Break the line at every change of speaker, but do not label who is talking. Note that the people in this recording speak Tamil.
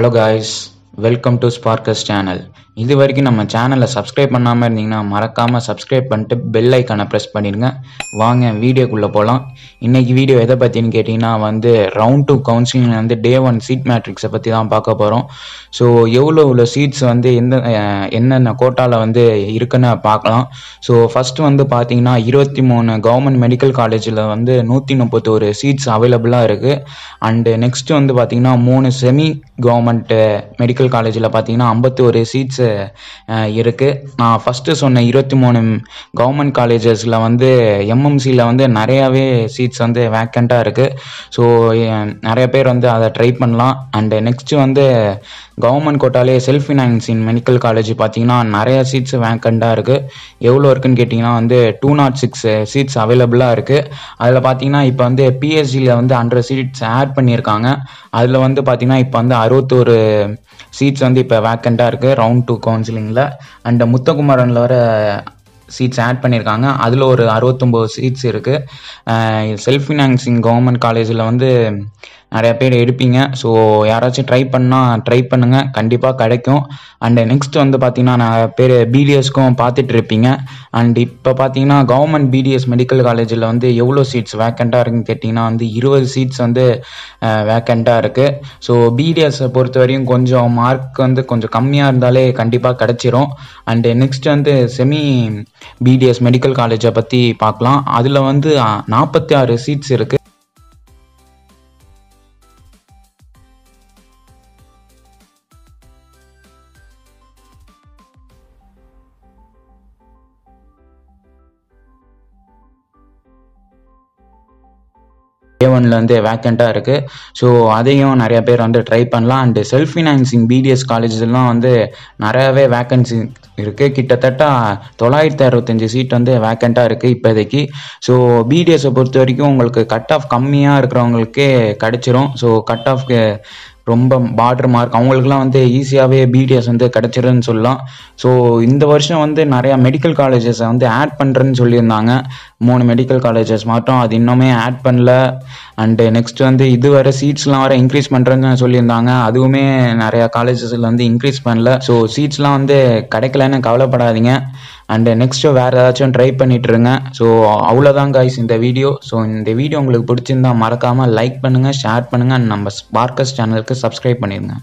Hello guys welcome to Sparkus channel இது வரைக்கும் நம்ம சேனலை சப்ஸ்கிரைப் பண்ணாமல் இருந்தீங்கன்னா மறக்காமல் சப்ஸ்கிரைப் பண்ணிட்டு பெல் ஐக்கானை ப்ரெஸ் பண்ணிடுங்க. வாங்க வீடியோக்குள்ளே போகலாம் இன்றைக்கி வீடியோ எதை பற்றின்னு கேட்டிங்கன்னா வந்து ரவுண்ட் டூ கவுன்சிலிங் வந்து டே ஒன் சீட் மேட்ரிக்ஸை பற்றி தான் பார்க்க போகிறோம் ஸோ எவ்வளோ எவ்வளோ சீட்ஸ் வந்து எந்த என்னென்ன கோட்டாவில் வந்து இருக்குன்னு பார்க்கலாம். ஸோ ஃபஸ்ட்டு வந்து பார்த்தீங்கன்னா இருபத்தி மூணு கவர்மெண்ட் மெடிக்கல் காலேஜில் வந்து நூற்றி முப்பத்தோரு சீட்ஸ் அவைலபிளாக இருக்குது அண்டு நெக்ஸ்ட்டு வந்து பார்த்தீங்கன்னா மூணு செமி கவர்மெண்ட்டு மெடிக்கல் காலேஜில் பார்த்தீங்கன்னா ஐம்பத்தி ஒரு சீட்ஸு இருக்குது நான் ஃபஸ்ட்டு சொன்ன இருபத்தி மூணு கவர்மெண்ட் காலேஜஸில் வந்து எம்எம்சியில் வந்து நிறையாவே சீட்ஸ் வந்து வேக்கண்ட்டாக இருக்குது ஸோ நிறைய பேர் வந்து அதை ட்ரை பண்ணலாம். அண்டு நெக்ஸ்ட்டு வந்து கவர்மெண்ட் கோட்டாலே செல்ஃப் ஃபினான்சிங் மெடிக்கல் காலேஜ் பார்த்தீங்கன்னா நிறைய சீட்ஸ் வேக்கண்ட்டாக இருக்குது எவ்வளோ இருக்குன்னு கேட்டிங்கன்னா வந்து டூ நாட் சிக்ஸ் சீட்ஸ் அவைலபிளாக இருக்குது அதில் பார்த்தீங்கன்னா இப்போ வந்து பிஎஸ்சியில் வந்து ஹண்ட்ரட் சீட்ஸ் ஆட் பண்ணியிருக்காங்க. அதில் வந்து பார்த்தீங்கன்னா இப்போ வந்து அறுபத்தோரு சீட்ஸ் வந்து இப்போ வேக்கண்ட்டாக இருக்குது ரவுண்ட் டூ கவுன்சிலிங்கில் அண்ட் முத்தகுமாரனில் வர சீட்ஸ் ஆட் பண்ணியிருக்காங்க. அதில் ஒரு அறுபத்தொம்போது சீட்ஸ் இருக்குது செல்ஃப் ஃபினான்சிங் கவர்மெண்ட் காலேஜில் வந்து நிறையா பேர் எடுப்பீங்க. ஸோ யாராச்சும் ட்ரை பண்ணால் ட்ரை பண்ணுங்கள் கண்டிப்பாக கிடைக்கும். அண்டு நெக்ஸ்ட் வந்து பார்த்தீங்கன்னா நிறைய பேர் பிடிஎஸ்க்கும் பார்த்துட்டு இருப்பீங்க. அண்ட் இப்போ பார்த்தீங்கன்னா கவர்மெண்ட் பிடிஎஸ் மெடிக்கல் காலேஜில் வந்து எவ்வளோ சீட்ஸ் வேக்கண்ட்டாக இருக்குன்னு கேட்டிங்கன்னா வந்து இருபது சீட்ஸ் வந்து வேக்கண்ட்டாக இருக்குது ஸோ பிடிஎஸை பொறுத்த வரையும் கொஞ்சம் மார்க் வந்து கொஞ்சம் கம்மியாக இருந்தாலே கண்டிப்பாக கிடச்சிரும். அண்டு நெக்ஸ்ட் வந்து செமி பிடிஎஸ் மெடிக்கல் காலேஜை பற்றி பார்க்கலாம் அதில் வந்து நாற்பத்தி ஆறு சீட்ஸ் இருக்குது ஏ ஒன்ல வந்து வேக்கண்ட்டாக இருக்குது ஸோ அதையும் நிறைய பேர் வந்து ட்ரை பண்ணலாம். அண்டு செல்ஃப் ஃபினான்சிங் பிடிஎஸ் காலேஜஸ்லாம் வந்து நிறையவே வேக்கன்சி இருக்குது கிட்டத்தட்ட தொள்ளாயிரத்தி அறுபத்தஞ்சு சீட் வந்து வேக்கண்ட்டாக இருக்குது இப்போதைக்கு. ஸோ பிடிஎஸை பொறுத்த வரைக்கும் உங்களுக்கு கட் ஆஃப் கம்மியாக இருக்கிறவங்களுக்கே கிடச்சிரும். ஸோ கட் ஆஃப்க்கு ரொம்ப பார்டர் மார்க் அவங்களுக்குலாம் வந்து ஈஸியாகவே பிடிஎஸ் வந்து கிடச்சிருன்னு சொல்லலாம். ஸோ இந்த வருஷம் வந்து நிறையா மெடிக்கல் காலேஜஸை வந்து ஆட் பண்ணுறேன்னு சொல்லியிருந்தாங்க. மூணு மெடிக்கல் காலேஜஸ் மட்டும் அது இன்னுமே ஆட் பண்ணல. அண்டு நெக்ஸ்ட் வந்து இது வர சீட்ஸ்லாம் வர இன்க்ரீஸ் பண்ணுறேன்னு சொல்லியிருந்தாங்க. அதுவுமே நிறையா காலேஜஸில் வந்து இன்க்ரீஸ் பண்ணல. ஸோ சீட்ஸ்லாம் வந்து கிடைக்கலன்னு கவலைப்படாதீங்க. அண்டு நெக்ஸ்ட்டு வேறு ஏதாச்சும் ட்ரை பண்ணிட்டு இருங்க ஸோ அவ்வளோதான் காய்ஸ் இந்த வீடியோ ஸோ இந்த வீடியோ உங்களுக்கு பிடிச்சிருந்தா மறக்காமல் லைக் பண்ணுங்கள் ஷேர் பண்ணுங்கள் நம்ம ஸ்பார்க்கஸ் சேனலுக்கு சப்ஸ்கிரைப் பண்ணிடுங்க